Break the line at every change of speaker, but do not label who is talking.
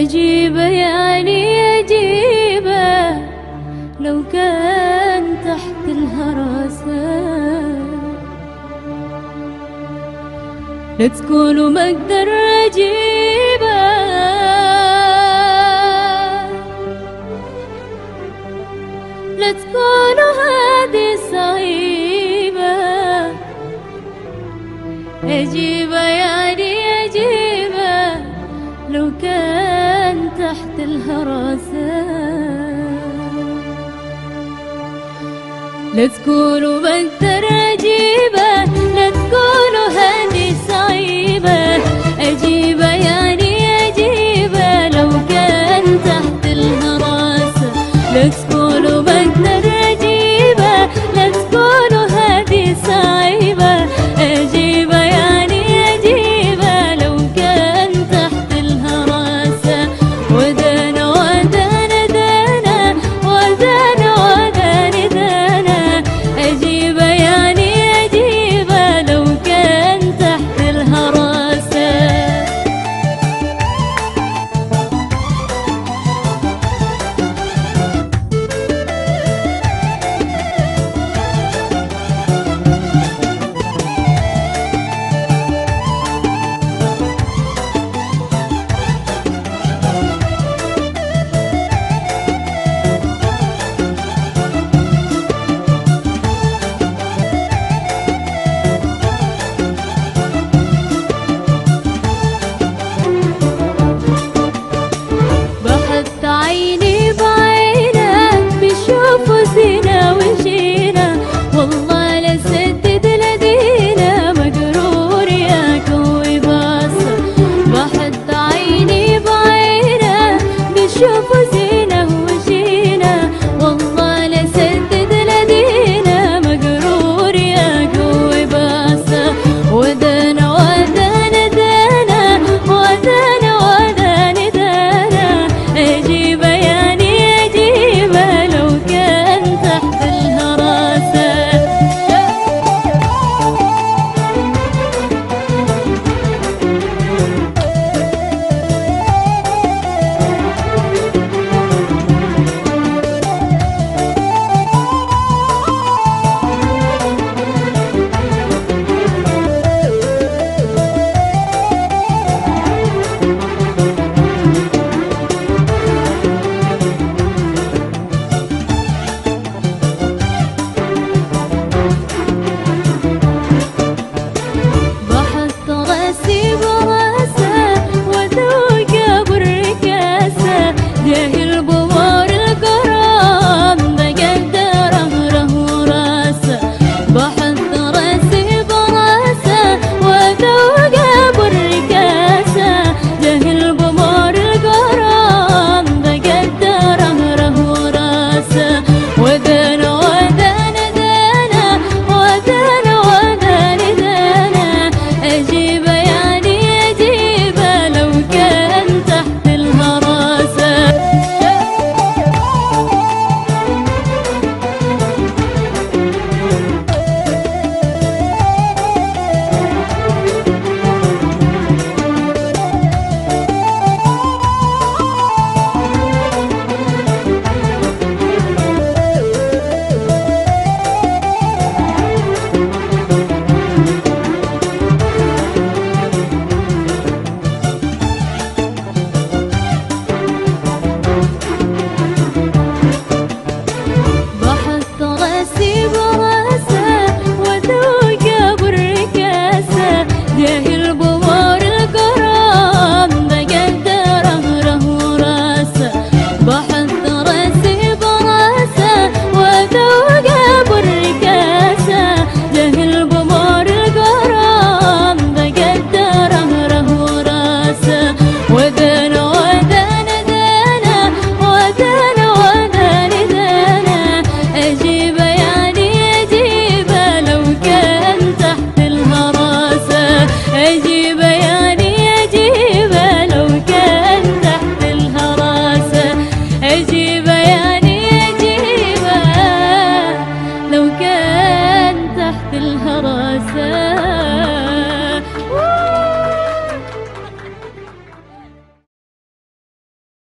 أجيبه يعني أجيبه لو كان تكون وما أقدر اجيبه لا تكون هذه صعيبة اجيبه يعني اجيبه لو كان تحت الهراسة لا تكون وما أقدر قالوا بدنا ريح şoför